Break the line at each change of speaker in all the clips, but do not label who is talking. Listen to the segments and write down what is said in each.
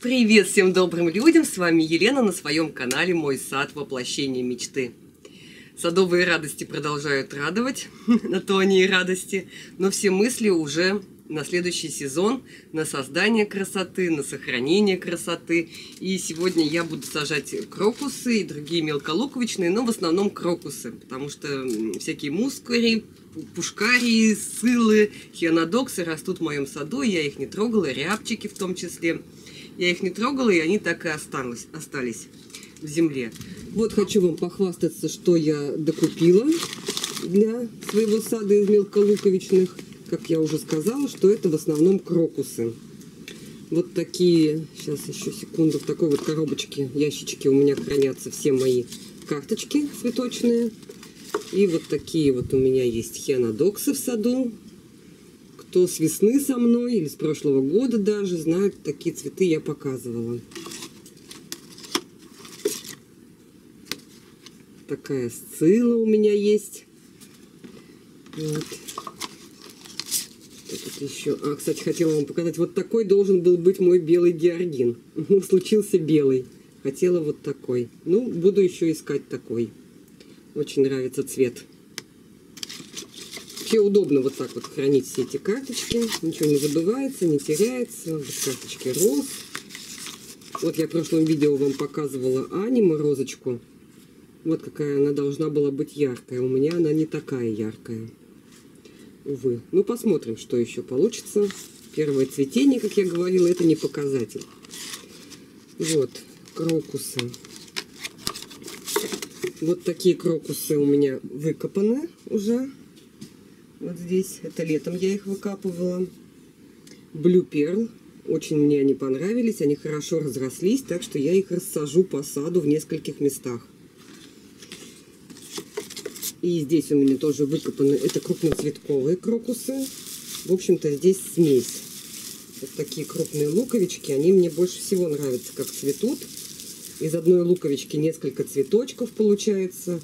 Привет всем добрым людям! С вами Елена на своем канале «Мой сад. Воплощение мечты». Садовые радости продолжают радовать, на то они и радости, но все мысли уже на следующий сезон, на создание красоты, на сохранение красоты. И сегодня я буду сажать крокусы и другие мелколуковичные, но в основном крокусы, потому что всякие мускари, пушкарии, сылы, хионодоксы растут в моем саду, я их не трогала, рябчики в том числе. Я их не трогала, и они так и остались, остались в земле. Вот хочу вам похвастаться, что я докупила для своего сада из мелколуковичных. Как я уже сказала, что это в основном крокусы. Вот такие, сейчас еще секунду, в такой вот коробочке, ящичке у меня хранятся все мои карточки цветочные. И вот такие вот у меня есть хианодоксы в саду кто с весны со мной или с прошлого года даже знают, такие цветы я показывала. Такая сцилла у меня есть. Вот. Тут еще... А, кстати, хотела вам показать. Вот такой должен был быть мой белый георгин. Ну, случился белый. Хотела вот такой. Ну, буду еще искать такой. Очень нравится цвет. Вообще удобно вот так вот хранить все эти карточки. Ничего не забывается, не теряется. Вот карточки роз. Вот я в прошлом видео вам показывала аниме розочку. Вот какая она должна была быть яркая. У меня она не такая яркая. Увы. Ну, посмотрим, что еще получится. Первое цветение, как я говорила, это не показатель. Вот, крокусы. Вот такие крокусы у меня выкопаны уже. Вот здесь. Это летом я их выкапывала. Blue Pearl. Очень мне они понравились. Они хорошо разрослись, так что я их рассажу по саду в нескольких местах. И здесь у меня тоже выкопаны. Это крупноцветковые крокусы. В общем-то, здесь смесь. Вот такие крупные луковички. Они мне больше всего нравятся, как цветут. Из одной луковички несколько цветочков получается.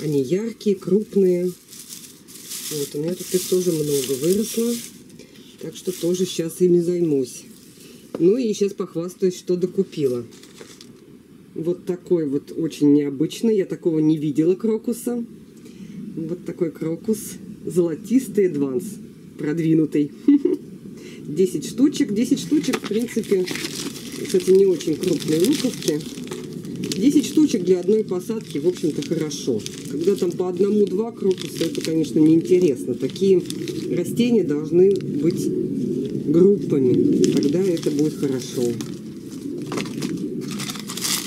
Они яркие, крупные. Вот, у меня тут их тоже много выросло. Так что тоже сейчас ими займусь. Ну и сейчас похвастаюсь, что докупила. Вот такой вот очень необычный. Я такого не видела крокуса. Вот такой крокус. Золотистый адванс. Продвинутый. 10 штучек. 10 штучек, в принципе, кстати, не очень крупные луковки. 10 штучек для одной посадки, в общем-то, хорошо. Когда там по одному-два крокуса, это, конечно, неинтересно. Такие растения должны быть группами. Тогда это будет хорошо.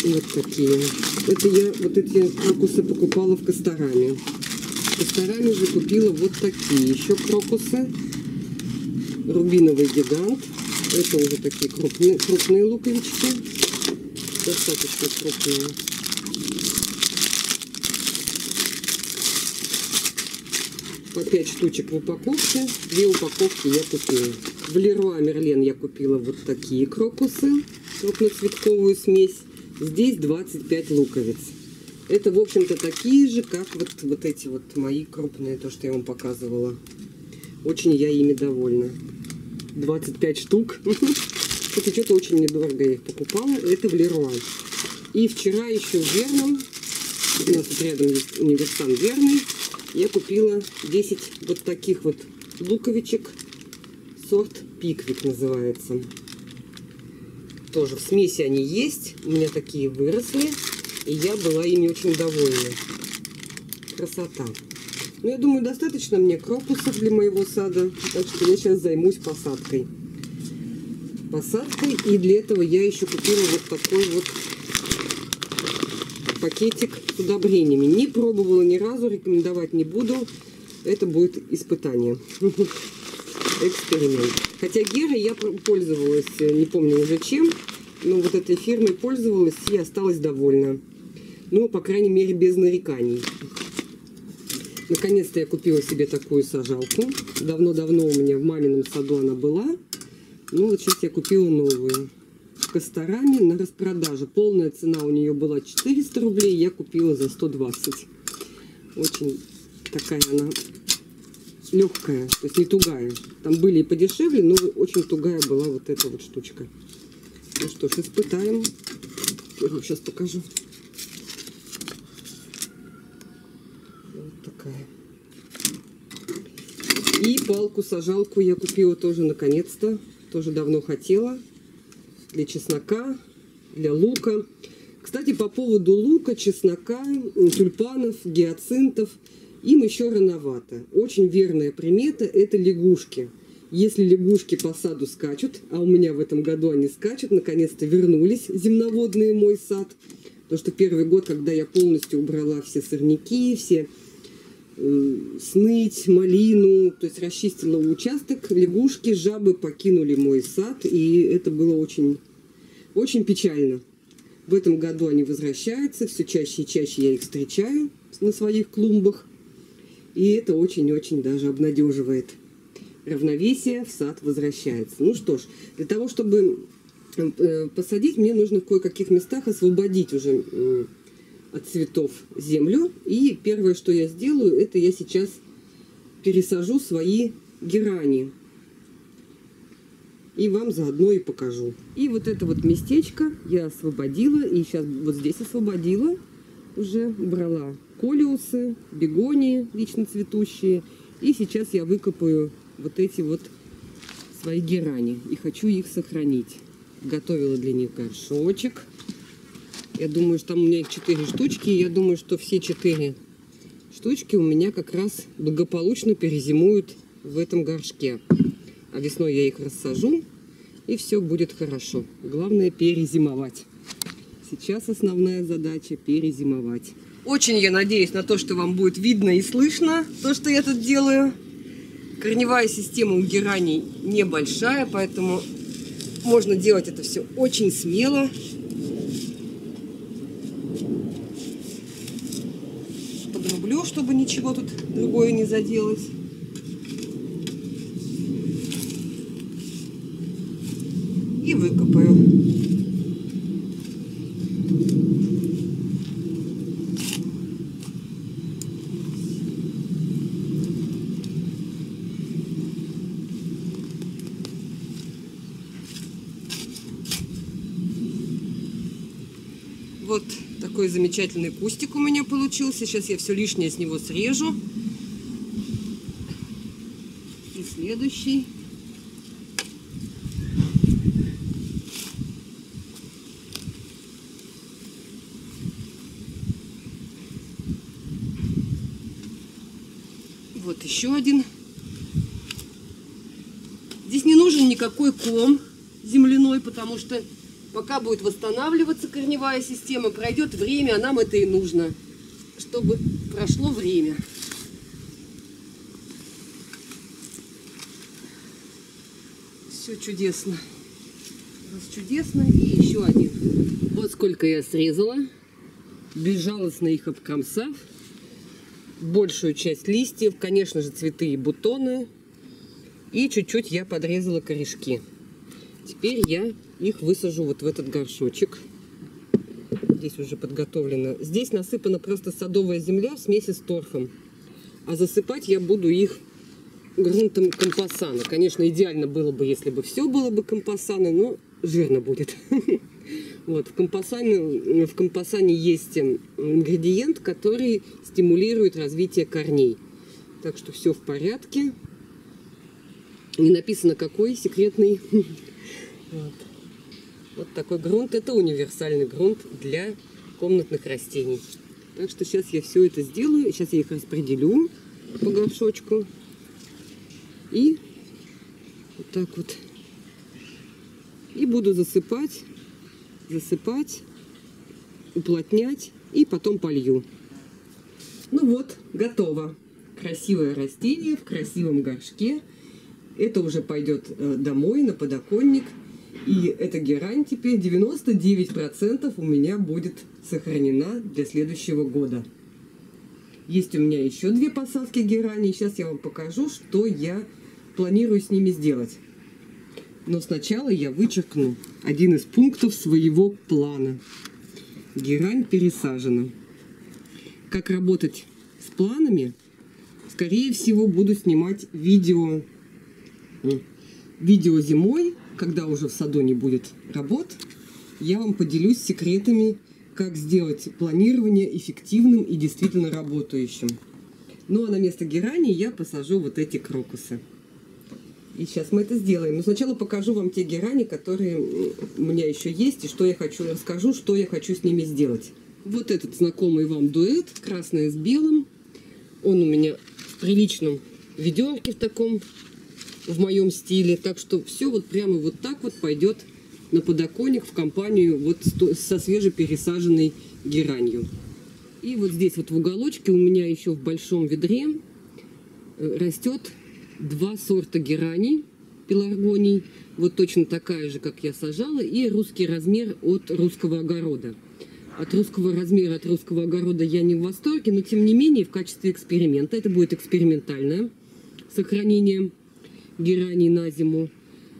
Вот такие. Это я вот эти крокусы покупала в Костораме. В Костораме же купила вот такие еще крокусы. Рубиновый гигант. Это уже такие крупные, крупные луковички достаточно крупные. По 5 штучек в упаковке. Две упаковки я купила. В Леруа Мерлен я купила вот такие крокусы. Крупноцветковую смесь. Здесь 25 луковиц. Это, в общем-то, такие же, как вот, вот эти вот мои крупные, то, что я вам показывала. Очень я ими довольна. 25 штук. Кстати, что-то очень недорого я их покупала. Это в Леруа. И вчера еще в Верном, у нас тут рядом есть универсам Верный, я купила 10 вот таких вот луковичек. Сорт Пиквик называется. Тоже в смеси они есть. У меня такие выросли. И я была ими очень довольна. Красота. Ну, я думаю, достаточно мне крокусов для моего сада. Так что я сейчас займусь посадкой посадкой. И для этого я еще купила вот такой вот пакетик с удобрениями. Не пробовала ни разу, рекомендовать не буду. Это будет испытание. Эксперимент. Хотя Гера я пользовалась, не помню уже чем, но вот этой фирмой пользовалась и осталась довольна. Ну, по крайней мере, без нареканий. Наконец-то я купила себе такую сажалку. Давно-давно у меня в мамином саду она была. Ну вот сейчас я купила новую. В Костораме на распродаже. Полная цена у нее была 400 рублей, я купила за 120. Очень такая она легкая, то есть не тугая. Там были и подешевле, но очень тугая была вот эта вот штучка. Ну что ж, испытаем. Я сейчас покажу. Такая. И палку-сажалку я купила тоже наконец-то. Тоже давно хотела. Для чеснока, для лука. Кстати, по поводу лука, чеснока, тюльпанов, гиацинтов, им еще рановато. Очень верная примета – это лягушки. Если лягушки по саду скачут, а у меня в этом году они скачут, наконец-то вернулись земноводные мой сад. Потому что первый год, когда я полностью убрала все сорняки, все сныть, малину, то есть расчистила участок, лягушки, жабы покинули мой сад, и это было очень, очень печально. В этом году они возвращаются, все чаще и чаще я их встречаю на своих клумбах, и это очень-очень даже обнадеживает равновесие в сад возвращается. Ну что ж, для того, чтобы э, посадить, мне нужно в кое-каких местах освободить уже от цветов землю. И первое, что я сделаю, это я сейчас пересажу свои герани. И вам заодно и покажу. И вот это вот местечко я освободила. И сейчас вот здесь освободила. Уже брала колиусы, бегонии вечно цветущие. И сейчас я выкопаю вот эти вот свои герани. И хочу их сохранить. Готовила для них горшочек. Я думаю, что там у меня их 4 штучки. Я думаю, что все 4 штучки у меня как раз благополучно перезимуют в этом горшке. А весной я их рассажу, и все будет хорошо. Главное перезимовать. Сейчас основная задача перезимовать. Очень я надеюсь на то, что вам будет видно и слышно то, что я тут делаю. Корневая система у гераний небольшая, поэтому можно делать это все очень смело. Чтобы ничего тут другое не заделось. И выкопаю. Вот такой замечательный кустик у меня получился. Сейчас я все лишнее с него срежу. И следующий. Вот еще один. Здесь не нужен никакой ком земляной, потому что Пока будет восстанавливаться корневая система, пройдет время, а нам это и нужно, чтобы прошло время. Все чудесно. Раз чудесно. И еще один. Вот сколько я срезала. Безжалостно их обкомсав. Большую часть листьев, конечно же, цветы и бутоны. И чуть-чуть я подрезала корешки. Теперь я их высажу вот в этот горшочек. Здесь уже подготовлено. Здесь насыпана просто садовая земля в смеси с торфом. А засыпать я буду их грунтом компасана. Конечно, идеально было бы, если бы все было бы компасаны, но жирно будет. Вот, в компасане, в компасане есть ингредиент, который стимулирует развитие корней. Так что все в порядке. Не написано какой секретный. Вот. Вот такой грунт. Это универсальный грунт для комнатных растений. Так что сейчас я все это сделаю. Сейчас я их распределю по горшочку. И вот так вот. И буду засыпать, засыпать, уплотнять и потом полью. Ну вот, готово. Красивое растение в красивом горшке. Это уже пойдет э, домой на подоконник. И эта герань теперь 99% у меня будет сохранена для следующего года. Есть у меня еще две посадки герани. Сейчас я вам покажу, что я планирую с ними сделать. Но сначала я вычеркну один из пунктов своего плана. Герань пересажена. Как работать с планами, скорее всего, буду снимать видео, видео зимой, когда уже в саду не будет работ, я вам поделюсь секретами, как сделать планирование эффективным и действительно работающим. Ну а на место герани я посажу вот эти крокусы. И сейчас мы это сделаем. Но сначала покажу вам те герани, которые у меня еще есть, и что я хочу, расскажу, что я хочу с ними сделать. Вот этот знакомый вам дуэт, красное с белым. Он у меня в приличном ведерке в таком, в моем стиле. Так что все вот прямо вот так вот пойдет на подоконник в компанию вот со свежепересаженной геранью. И вот здесь вот в уголочке у меня еще в большом ведре э, растет два сорта герани пеларгоний. Вот точно такая же, как я сажала. И русский размер от русского огорода. От русского размера, от русского огорода я не в восторге, но тем не менее в качестве эксперимента, это будет экспериментальное сохранение герани на зиму.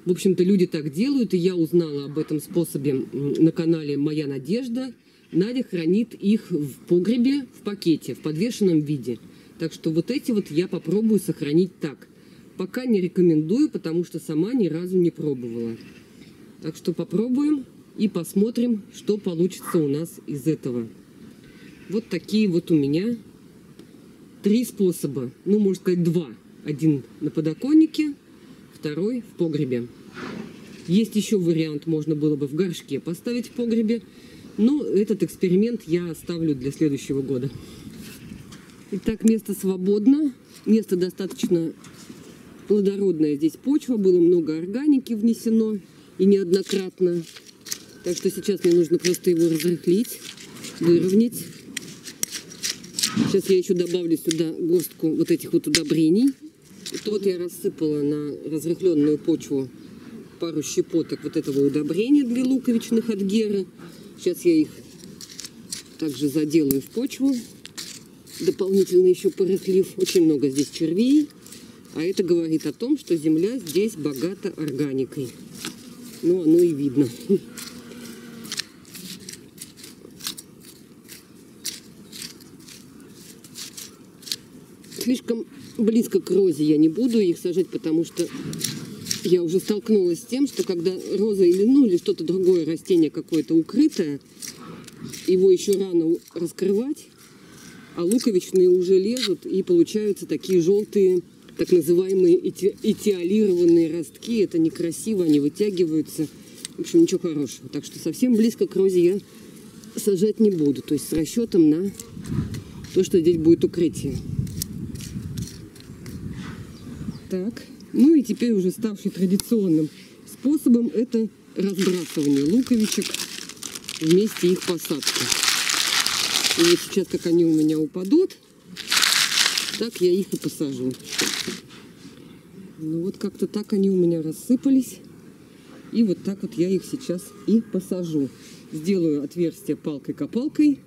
В общем-то, люди так делают, и я узнала об этом способе на канале «Моя надежда». Надя хранит их в погребе в пакете, в подвешенном виде. Так что вот эти вот я попробую сохранить так. Пока не рекомендую, потому что сама ни разу не пробовала. Так что попробуем и посмотрим, что получится у нас из этого. Вот такие вот у меня три способа. Ну, можно сказать, два. Один на подоконнике, второй в погребе. Есть еще вариант, можно было бы в горшке поставить в погребе. Но этот эксперимент я оставлю для следующего года. Итак, место свободно. Место достаточно плодородная здесь почва. Было много органики внесено и неоднократно. Так что сейчас мне нужно просто его разрыхлить, выровнять. Сейчас я еще добавлю сюда горстку вот этих вот удобрений. Это вот я рассыпала на разрыхленную почву пару щепоток вот этого удобрения для луковичных от Гера. Сейчас я их также заделаю в почву, дополнительно еще порыхлив. Очень много здесь червей. А это говорит о том, что земля здесь богата органикой. Ну, оно и видно. Слишком близко к розе я не буду их сажать, потому что я уже столкнулась с тем, что когда роза или, ну, или что-то другое растение какое-то укрытое, его еще рано раскрывать, а луковичные уже лезут, и получаются такие желтые, так называемые этиолированные ростки. Это некрасиво, они вытягиваются. В общем, ничего хорошего. Так что совсем близко к розе я сажать не буду. То есть с расчетом на то, что здесь будет укрытие. Так, ну и теперь уже ставший традиционным способом это разбрасывание луковичек вместе их посадки. И вот сейчас, как они у меня упадут, так я их и посажу. Ну вот как-то так они у меня рассыпались. И вот так вот я их сейчас и посажу. Сделаю отверстие палкой-копалкой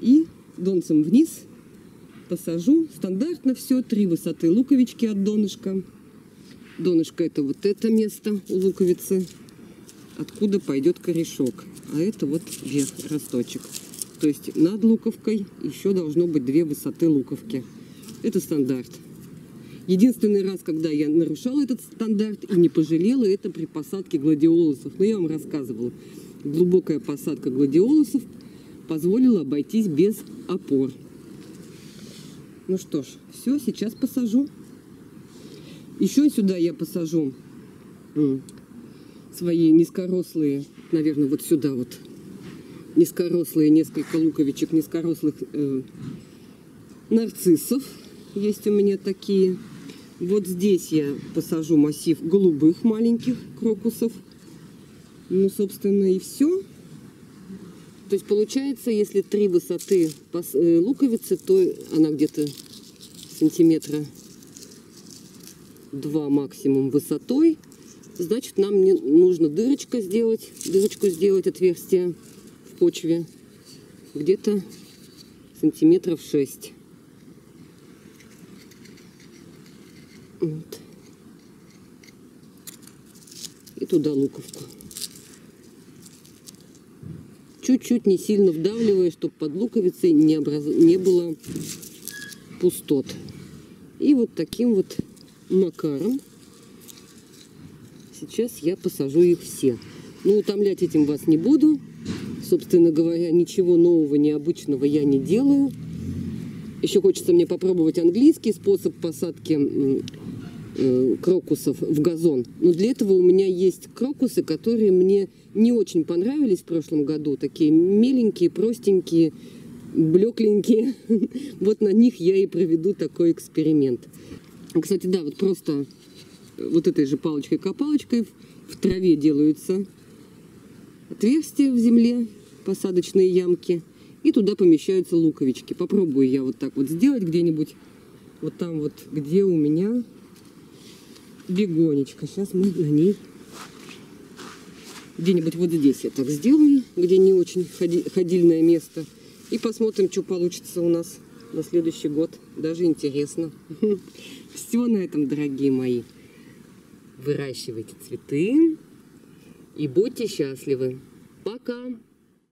и донцем вниз посажу. Стандартно все, три высоты луковички от донышка. Донышко это вот это место у луковицы, откуда пойдет корешок. А это вот верх, росточек. То есть над луковкой еще должно быть две высоты луковки. Это стандарт. Единственный раз, когда я нарушала этот стандарт и не пожалела, это при посадке гладиолусов. Но я вам рассказывала. Глубокая посадка гладиолусов позволила обойтись без опор. Ну что ж, все, сейчас посажу. Еще сюда я посажу свои низкорослые, наверное, вот сюда вот, низкорослые несколько луковичек низкорослых э, нарциссов. Есть у меня такие. Вот здесь я посажу массив голубых маленьких крокусов. Ну, собственно, и все. То есть получается, если три высоты э, луковицы, то она где-то сантиметра два максимум высотой. Значит, нам не нужно дырочка сделать, дырочку сделать, отверстие в почве. Где-то сантиметров 6. Вот. И туда луковку чуть-чуть не сильно вдавливая, чтобы под луковицей не, образ... не было пустот. И вот таким вот макаром Сейчас я посажу их все. Ну, утомлять этим вас не буду. Собственно говоря, ничего нового, необычного я не делаю. Еще хочется мне попробовать английский способ посадки э, крокусов в газон. Но для этого у меня есть крокусы, которые мне не очень понравились в прошлом году. Такие миленькие, простенькие, блекленькие. Вот на них я и проведу такой эксперимент. Кстати, да, вот просто вот этой же палочкой-копалочкой в- траве делаются отверстия в земле, посадочные ямки, и туда помещаются луковички. Попробую я вот так вот сделать где-нибудь, вот там вот, где у меня бегонечка. Сейчас мы на ней где-нибудь вот здесь я так сделаю, где не очень ходи- ходильное место. И посмотрим, что получится у нас на следующий год. Даже интересно. Все на этом, дорогие мои. Выращивайте цветы и будьте счастливы. Пока!